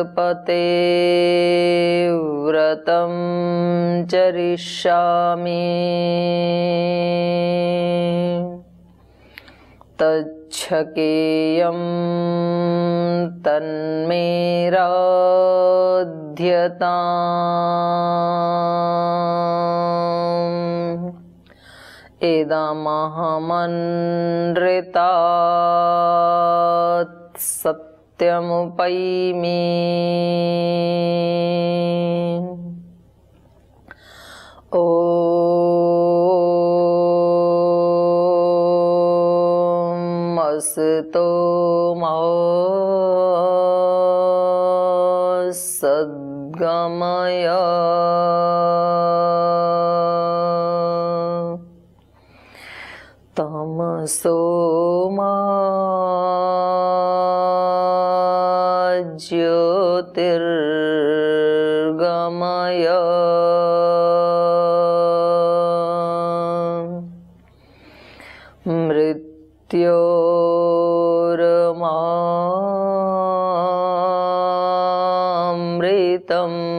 व्रतपते व्रतं चरिष्यामि। तच्छकेयं तन्मेराध्यता इदमहमनृतात् सत्यमुपैमि ॐ अस्तु मा सद्गमय तमसो मृत्योर्मामृतं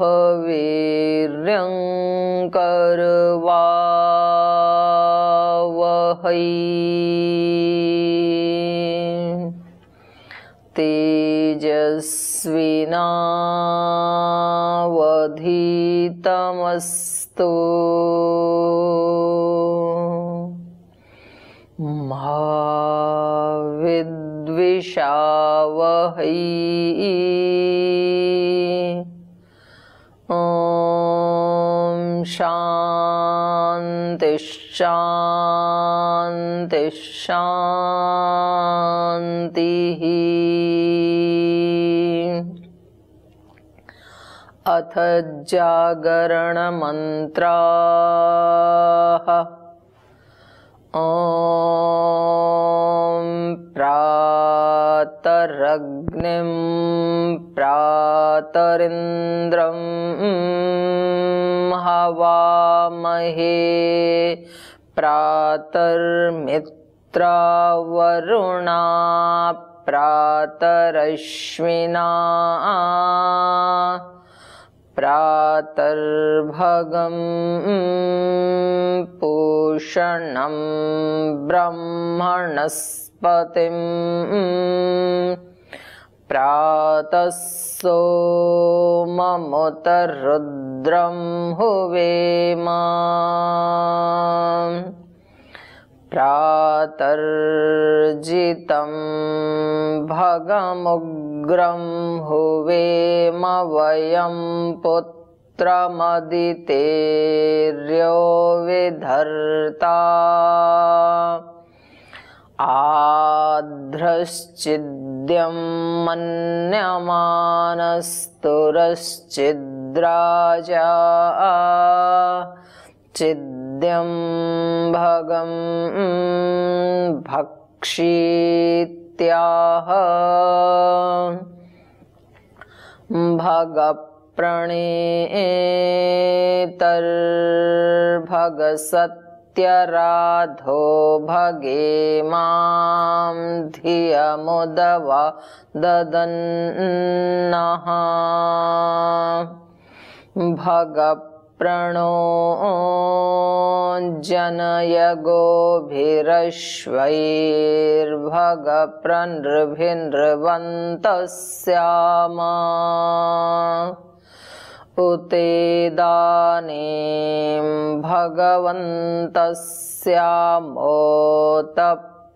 सह वीर्यङ्करवावहै तेजस्विनावधीतमस्तु। मा विद्विषावहै शान्तिः। अथ जागरणमन्त्राः। ॐ प्रा प्रातरग्निं प्रातरिन्द्रं हवामहे। प्रातर्मित्रावरुणा प्रातरश्विना। प्रातर्भगं पूषणं ब्रह्मणस्पतिं प्रातः सोममुतरुद्रं हुवेम प्रातर्जितं भगमुग्रं हुवेम वयं पुत्रमदितेर्यो विधर्ता आध्रश्चिद्यं मन्यमानस्तुरश्चिद्राजा। चिद्यं भगं भक्षीत्याह सत्यराधो भगे मां धियमुदवा ददन्नः। भगप्रणो जनय गोभिरश्वैर्भगप्रनृभिनृवन्तः स्यामा उतेदानीं भगवन्तः स्यामोत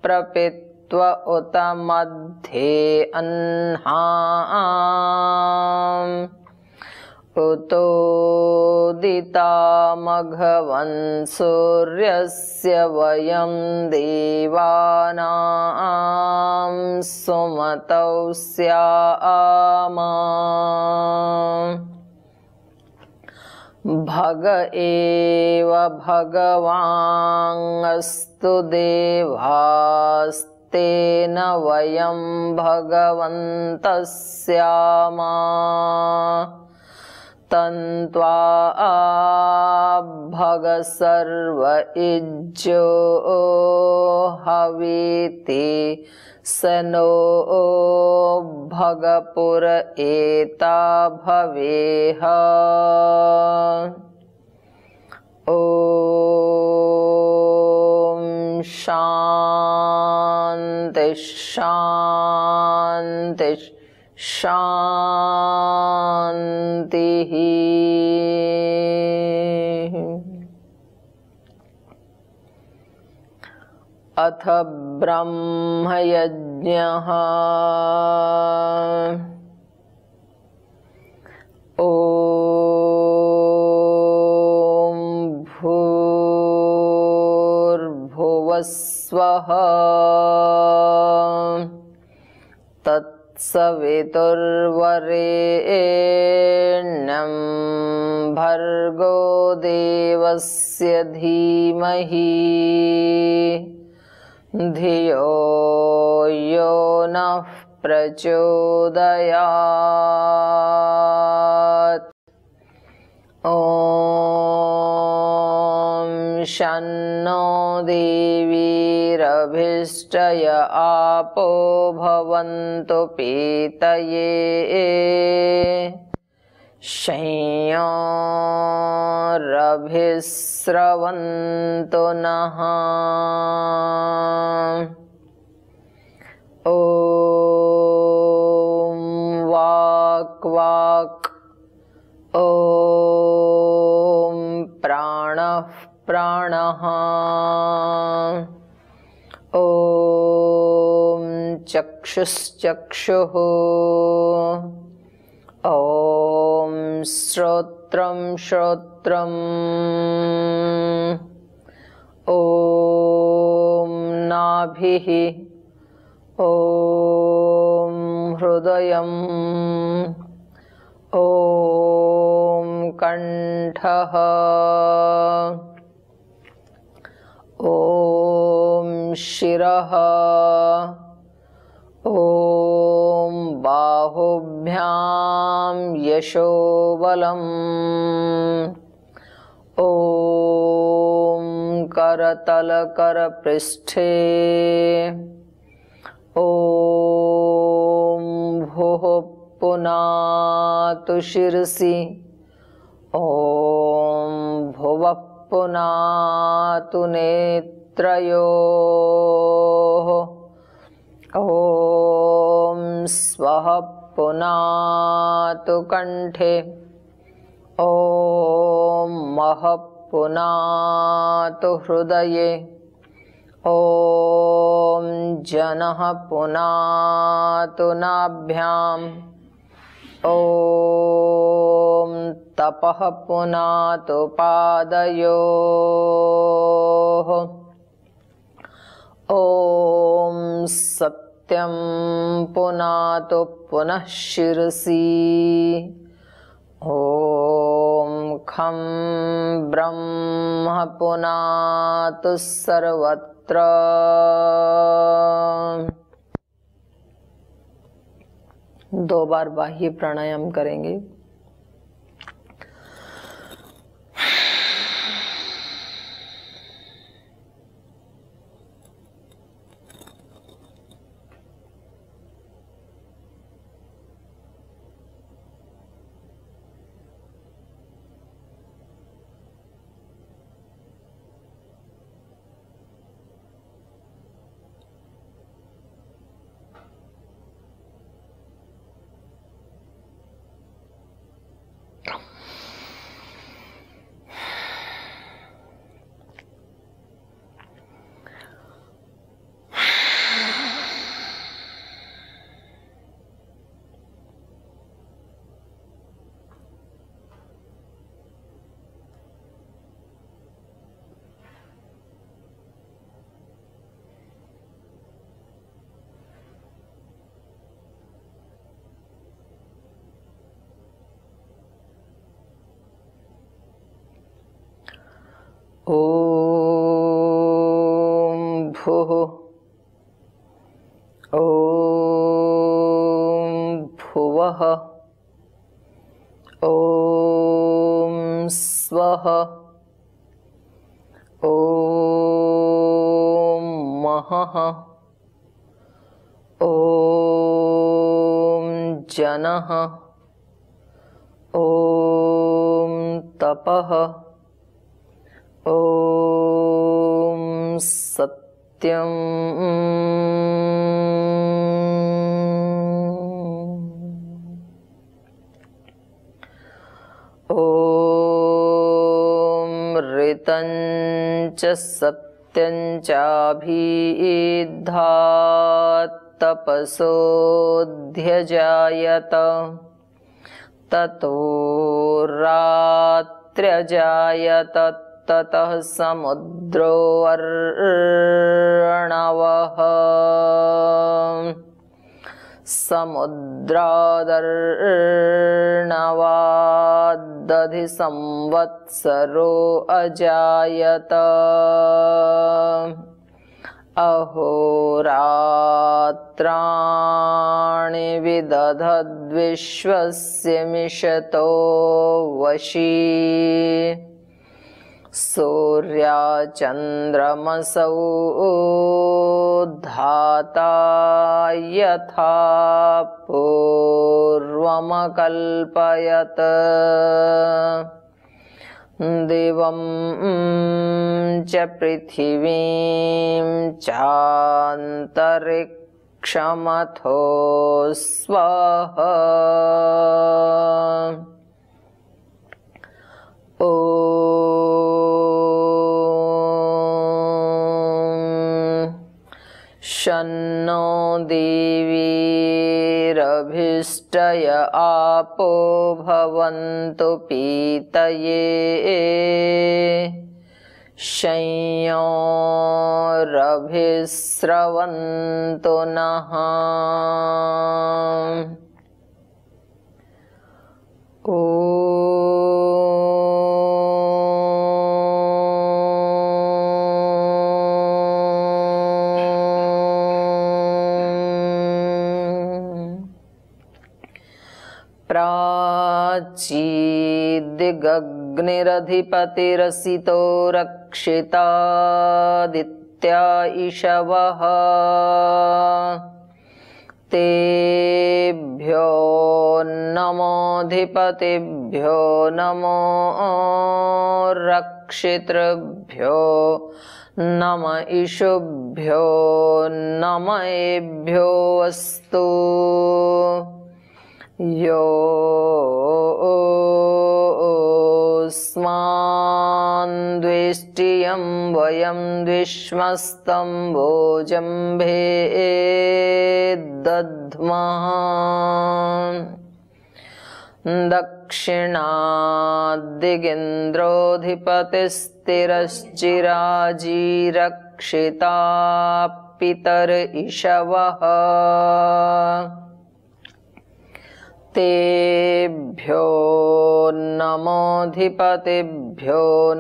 प्रपित्व उत मध्ये अह्नाम् उतोदितामघवन् सूर्यस्य वयं देवानां सुमतौ स्यामा भग एव भगवाङ्गस्तु देवास्तेन वयं भगवन्तः स्यामा तन्त्वा भग सर्व इज्जो हवीति स भगपुर एता भवेह। ॐ शान्ति शान्ति। शान्तिः अथ ब्रह्मयज्ञः। ॐ भूर्भुवस्वः। तत्सवितुर्वरेण्यं भर्गो देवस्य धीमहि। धियो यो नः प्रचोदयात्। ॐ शन्नो देवीरभिष्टय आपो भवन्तु पीतये। शय्योरभिस्रवन्तु नः। चक्षुश्चक्षुः। ॐ श्रोत्रं श्रोत्रम्। ॐ नाभिः। ॐ हृदयम्। ॐ कण्ठः। ॐ शिरः। यशोबलम् ॐ करतलकरपृष्ठे। ॐ भुः पुनातु शिरसि ॐ भुवः पुनातु नेत्रयोः ॐ स्वः पुनातु कण्ठे ॐ महः पुनातु हृदये। ॐ जनः पुनातु नाभ्याम्। ॐ तपः पुनातु पादयोः। ॐ सत्यं पुनातु पुनः शिरसि। ॐ खं ब्रह्म पुनातु सर्वत्र। दो बार बाह्य प्राणायाम करेंगे। हो हो ओम भुवः ओम स्वः ओम महः ओम जनह ओम तपह सत्यम्। ॐ ऋतं च सत्यं चाभिधात्तपसोऽध्यजायत ततो रात्र्यजायत ततः समुद्रोऽर्णवः समुद्रादर्णवादधि संवत्सरो अजायत अहोरात्राणि विदधद्विश्वस्य मिषतो वशी सूर्याचन्द्रमसौ धाता यथा पूर्वमकल्पयत्। दिवं च पृथिवीं चान्तरिक्षमथो स्वः ॐ शन्नो देवीरभिष्टय आपो भवन्तु पीतये। संयोरभिस्रवन्तु नः। प्राचीदिगग्निरधिपतिरसितो रक्षितादित्या इषवः तेभ्यो नमोऽधिपतिभ्यो नमो रक्षितृभ्यो नम इषुभ्यो नम एभ्यो अस्तु। यो स्मान्द्वेष्टियं वयं द्विष्मस्तं भोजम्भे दध्मः दक्षिणाद्दिगेन्द्रोऽधिपतिस्थिरश्चिराजीरक्षिता पितर इषवः तेभ्यो नमोऽधिपतिभ्यो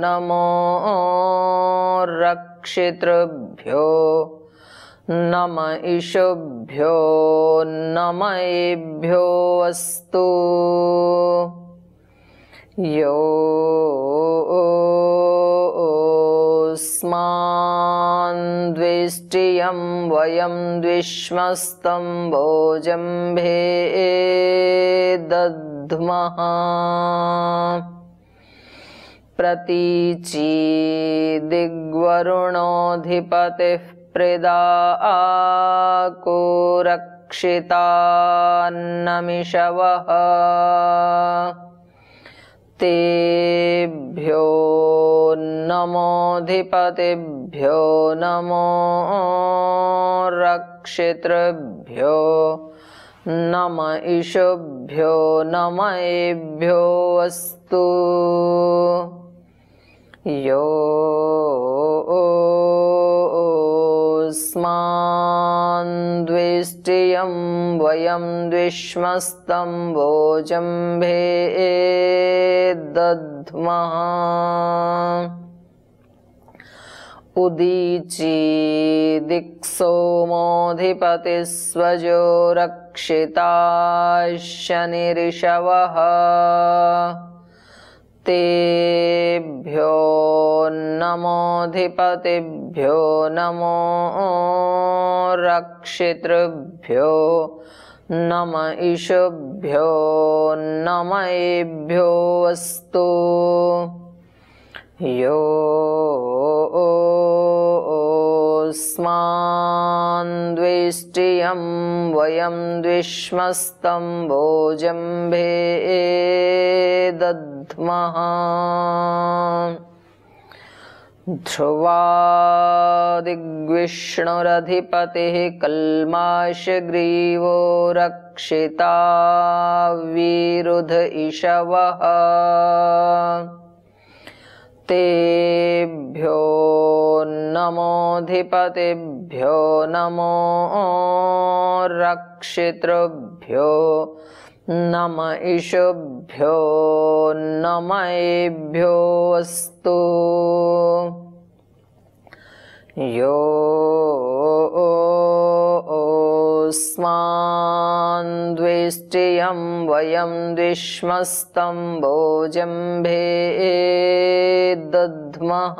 नमो रक्षितृभ्यो नम इषुभ्यो नम एभ्यो अस्तु। यो स्मान्द्विष्टियं वयं द्विष्मस्तं भोजम्भेदध्मः प्रतीची दिग्वरुणोऽधिपतिः प्रदा को रक्षितान्नमिषवः ते तेभ्यो नमोऽधिपतिभ्यो नमो रक्षितृभ्यो नम इषुभ्यो नम एभ्यो अस्तु। यो स्मान्द्वेष्टियं वयं द्विष्मस्तं भोजम्भे दध्मः उदीची दिक्सोमोऽधिपतिस्वजो रक् रक्षिता शनिऋषवः तेभ्यो नमोऽधिपतिभ्यो नमो रक्षितृभ्यो नम ईशुभ्यो नमयेभ्यो अस्तु। यो स्मान्द्वेष्टियं वयं द्विष्मस्तं भोजम्भे दद्मः ध्रुवादिग्विष्णुरधिपतिः कल्माशग्रीवो रक्षिता विरुध इषवः तेभ्यो नमोऽधिपतिभ्यो नमो रक्षितृभ्यो नम इषुभ्यो नमेभ्योस्तु यो स्मान्द्वेष्टियं वयं द्विष्मस्तं भोजम्भे दद्मः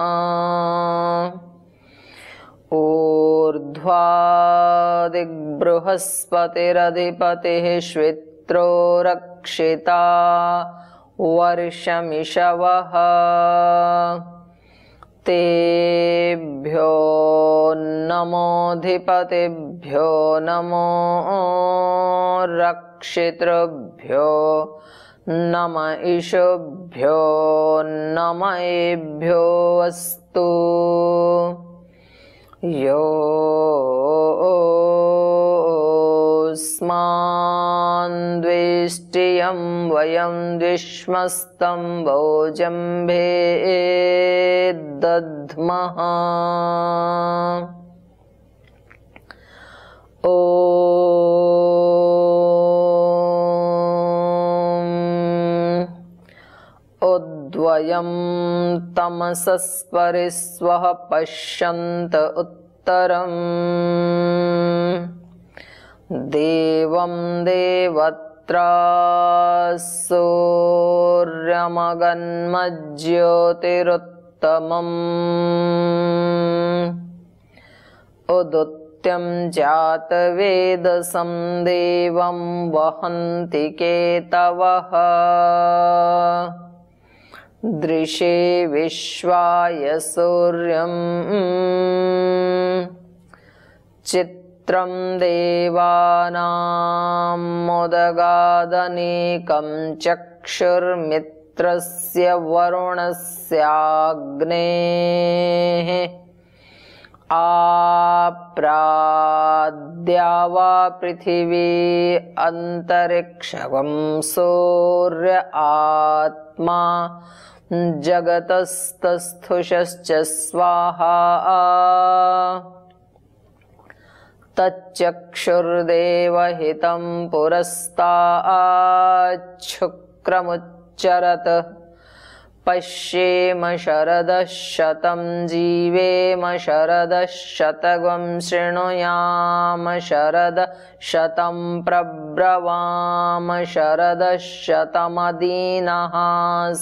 ऊर्ध्वादिबृहस्पतिरधिपतिः रक्षिता वर्षमिषवः। तेभ्यो नमोऽधिपतिभ्यो नमो रक्षितृभ्यो नम इषुभ्यो नमयेभ्यो अस्तु। यो स्मान्द्वेष्टियं वयं द्विष्मस्तं भोजम्भे दद्मः उद्वयं तमसस्परिस्वः पश्यन्त उत्तरम्। देवं देवत्रा सूर्यमगन्मज्योतिरुत्तमम् उदुत्यं जातवेदसं देवं वहन्ति केतवः दृशे विश्वाय सूर्यम् चित्रं देवानां मुदगादनेकं चक्षुर्मित्रस्य वरुणस्याग्नेः आप्राद्या वा पृथिवी अन्तरिक्षगं सूर्य आत्मा जगतस्तस्थुषश्च स्वाहा तच्चक्षुर्देवहितं पुरस्ताच्छुक्रमुच्चरत् पश्येम शरदः शतं जीवेम शरदः शतगं शृणुयाम शरद शतं प्रब्रवाम शरदः शतमदीनः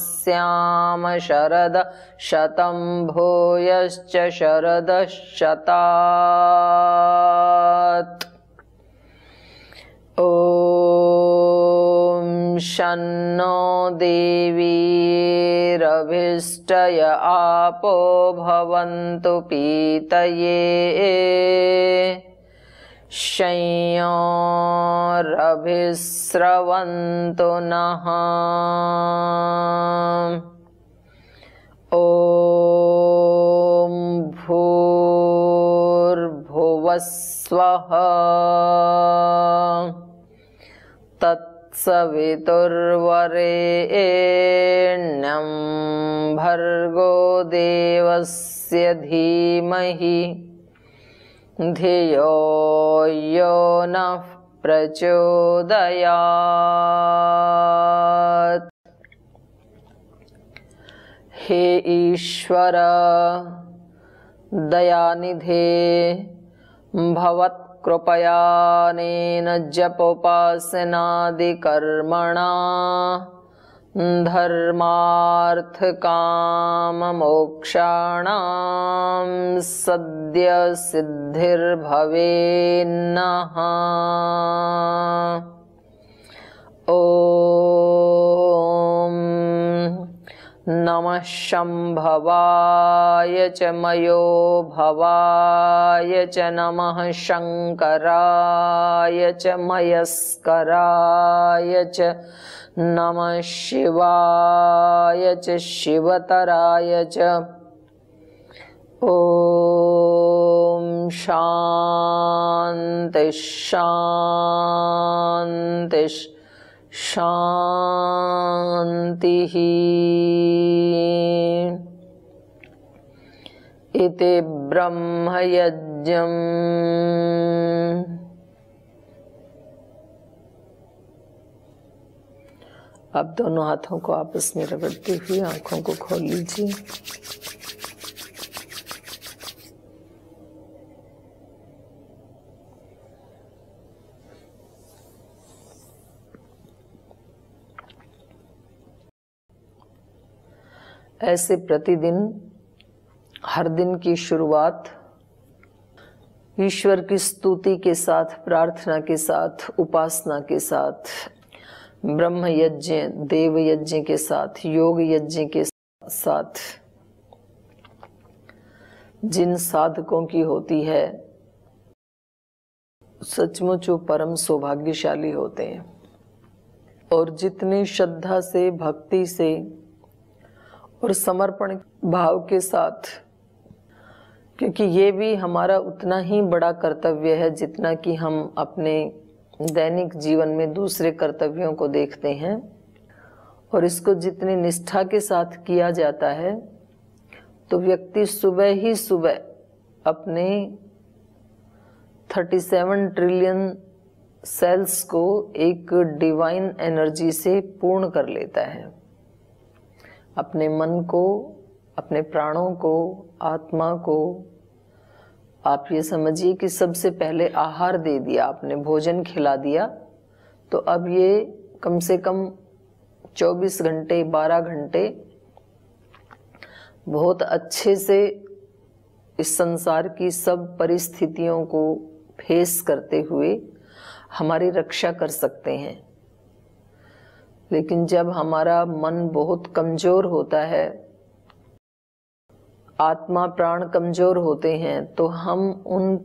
स्याम शरद शतं भूयश्च ॐ शन्नो देवीरभिष्टय आपो भवन्तु पीतये। शय्योरभिस्रवन्तु नः। ॐ भूर्भुवस्वः। तत्सवितुर्वरेण्यं भर्गो देवस्य धीमहि। धियो यो नः प्रचोदयात्। हे ईश्वर दयानिधे भवत् कृपयानेन जपोपासनादिकर्मणा। धर्मार्थकाममोक्षाणां सद्यसिद्धिर्भवेन्नः ॐ नमः शम्भवाय च मयो भवाय च नमः शङ्कराय च मयस्कराय च नमः शिवाय च शिवतराय च ॐ शान्ति शान्ति शान्तिः। इति ब्रह्मयज्ञम् अब दोनों हाथों को आपस में रगड़ते हुए आँखों को खोल लीजिए। ऐसे प्रतिदिन, हर दिन की शुरुआत ईश्वर की स्तुति के साथ, प्रार्थना के साथ, उपासना के साथ, ब्रह्म यज्ञ, देव यज्ञ के साथ, योग यज्ञ के साथ, जिन साधकों की होती है, सचमुच वो परम सौभाग्यशाली होते हैं। और जितनी श्रद्धा से, भक्ति से और समर्पण भाव के साथ, क्योंकि ये भी हमारा उतना ही बड़ा कर्तव्य है जितना कि हम अपने दैनिक जीवन में दूसरे कर्तव्यों को देखते हैं। और इसको जितनी निष्ठा के साथ किया जाता है तो व्यक्ति सुबह ही सुबह अपने 37 ट्रिलियन सेल्स को एक डिवाइन एनर्जी से पूर्ण कर लेता है। अपने मन को, अपने प्राणों को, आत्मा को, आप ये समझिए कि सबसे पहले आहार दे दिया आपने, भोजन खिला दिया तो अब ये कम से कम 24 घंटे 12 घंटे बहुत अच्छे से इस संसार की सब परिस्थितियों को फेस करते हुए हमारी रक्षा कर सकते हैं। लेकिन जब हमारा मन बहुत कमज़ोर होता है, आत्मा प्राण कमज़ोर होते हैं तो हम उन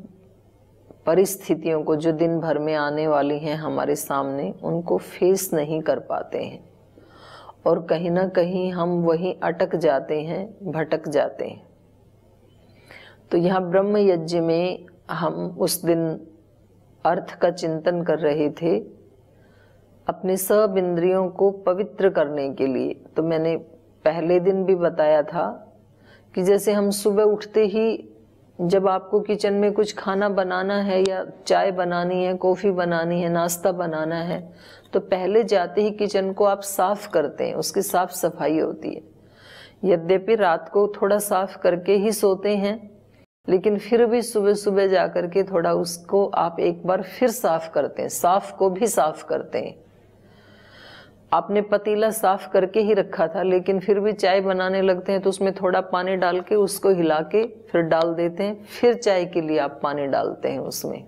परिस्थितियों को जो दिन भर में आने वाली हैं हमारे सामने, उनको फेस नहीं कर पाते हैं। और कहीं ना कहीं हम वहीं अटक जाते हैं, भटक जाते हैं। तो यहाँ ब्रह्म यज्ञ में हम उस दिन अर्थ का चिंतन कर रहे थे अपने सब इंद्रियों को पवित्र करने के लिए। तो मैंने पहले दिन भी बताया था कि जैसे हम सुबह उठते ही जब आपको किचन में कुछ खाना बनाना है या चाय बनानी है, कॉफ़ी बनानी है, नाश्ता बनाना है तो पहले जाते ही किचन को आप साफ़ करते हैं, उसकी साफ़ सफ़ाई होती है। यद्यपि रात को थोड़ा साफ़ करके ही सोते हैं, लेकिन फिर भी सुबह सुबह जा करके थोड़ा उसको आप एक बार फिर साफ़ करते हैं, साफ़ को भी साफ़ करते हैं। आपने पतीला साफ़ करके ही रखा था, लेकिन फिर भी चाय बनाने लगते हैं तो उसमें थोड़ा पानी डाल के उसको हिला के फिर डाल देते हैं। फिर चाय के लिए आप पानी डालते हैं उसमें।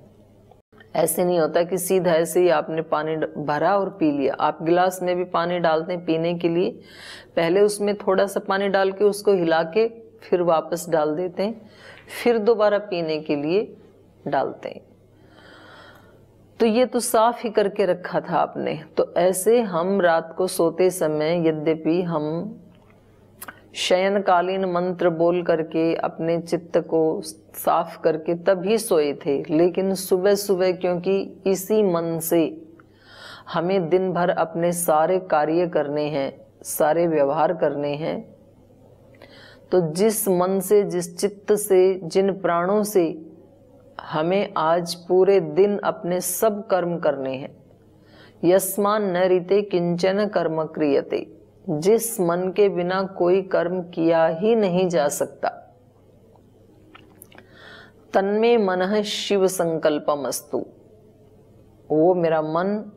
ऐसे नहीं होता कि सीधा ऐसे ही आपने पानी भरा और पी लिया। आप गिलास में भी पानी डालते हैं पीने के लिए। पहले उसमें थोड़ा सा पानी डाल के उसको हिला के फिर वापस डाल देते हैं। फिर दोबारा पीने के लिए डालते हैं। तो ये तो साफ़ ही करके रखा था आपने। तो ऐसे हम रात को सोते समय यद्यपि हम शयनकालीन मंत्र बोल करके अपने चित्त को साफ़ करके तभी सोए थे, लेकिन सुबह सुबह क्योंकि इसी मन से हमें दिन भर अपने सारे कार्य करने हैं, सारे व्यवहार करने हैं तो जिस मन से, जिस चित्त से, जिन प्राणों से हमें आज पूरे दिन अपने सब कर्म करने हैं। यस्मान न रीते किंचन कर्म क्रियते। जिस मन के बिना कोई कर्म किया ही नहीं जा सकता। तन्मे मन शिव संकल्पम अस्तु वो मेरा मन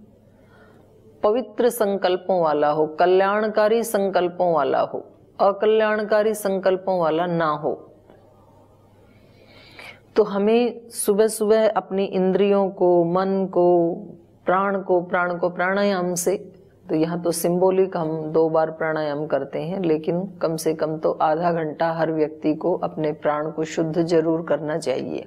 पवित्र संकल्पों वाला हो, कल्याणकारी संकल्पों वाला हो, अकल्याणकारी संकल्पों वाला ना हो। तो हमें सुबह सुबह अपनी इंद्रियों को, मन को, प्राण को प्राण को प्राणायाम से तो यहाँ तो सिंबॉलिक हम दो बार प्राणायाम करते हैं, लेकिन कम से कम तो आधा घंटा हर व्यक्ति को अपने प्राण को शुद्ध ज़रूर करना चाहिए।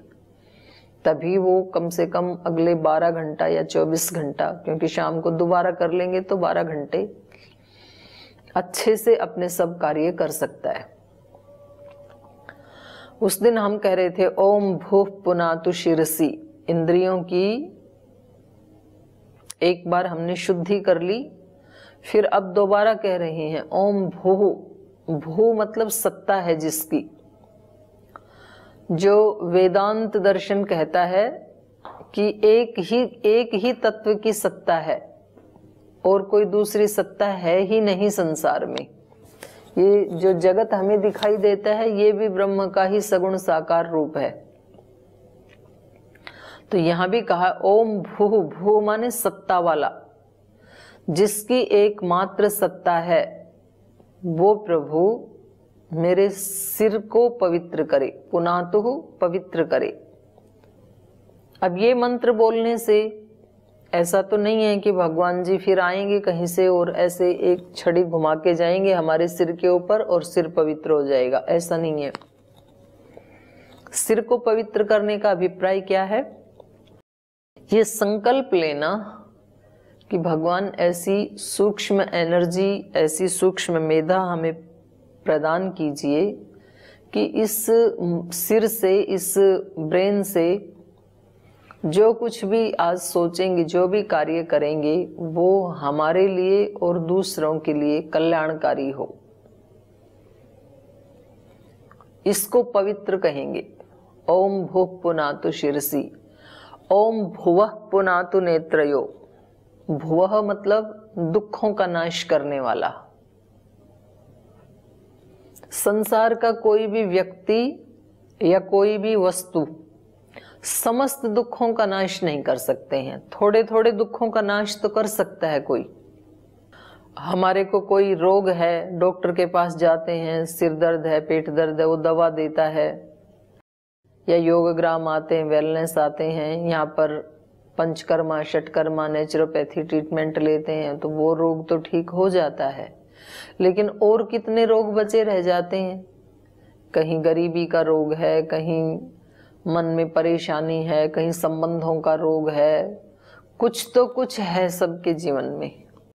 तभी वो कम से कम अगले 12 घंटा या 24 घंटा, क्योंकि शाम को दोबारा कर लेंगे तो 12 घंटे अच्छे से अपने सब कार्य कर सकता है। उस दिन हम कह रहे थे, ओम भूप पुनातु शिरसी। इंद्रियों की एक बार हमने शुद्धि कर ली, फिर अब दोबारा कह रहे हैं, ओम भू। भू मतलब सत्ता है जिसकी। जो वेदांत दर्शन कहता है कि एक ही एक ही तत्व की सत्ता है और कोई दूसरी सत्ता है ही नहीं संसार में। ये जो जगत हमें दिखाई देता है, ये भी ब्रह्म का ही सगुण साकार रूप है। तो यहाँ भी कहा, ओम भू भू माने सत्ता वाला। जिसकी एकमात्र सत्ता है, वो प्रभु मेरे सिर को पवित्र करे पुनातु पवित्र करे। अब ये मंत्र बोलने से ऐसा तो नहीं है कि भगवान जी फिर आएँगे कहीं से और ऐसे एक छड़ी घुमा के जाएँगे हमारे सिर के ऊपर और सिर पवित्र हो जाएगा। ऐसा नहीं है। सिर को पवित्र करने का अभिप्राय क्या है? ये संकल्प लेना कि भगवान ऐसी सूक्ष्म एनर्जी, ऐसी सूक्ष्म मेधा हमें प्रदान कीजिए कि इस सिर से, इस ब्रेन से जो कुछ भी आज सोचेंगे, जो भी कार्य करेंगे, वो हमारे लिए और दूसरों के लिए कल्याणकारी हो। इसको पवित्र कहेंगे। ओम भू पुनातु शिरसी, ओम भुव पुनातु नेत्रयो। भुव मतलब दुखों का नाश करने वाला। संसार का कोई भी व्यक्ति या कोई भी वस्तु समस्त दुखों का नाश नहीं कर सकते हैं। थोड़े थोड़े दुखों का नाश तो कर सकता है कोई। हमारे को कोई रोग है, डॉक्टर के पास जाते हैं, सिर दर्द है, पेट दर्द है, वो दवा देता है। या योग ग्राम आते हैं वेलनेस आते हैं, यहाँ पर पंचकर्मा, षटकर्मा नेचुरोपैथी ट्रीटमेंट लेते हैं तो वो रोग तो ठीक हो जाता है। लेकिन और कितने रोग बचे रह जाते हैं? कहीं गरीबी का रोग है, कहीं मन में परेशानी है, कहीं संबंधों का रोग है, कुछ तो कुछ है सबके जीवन में।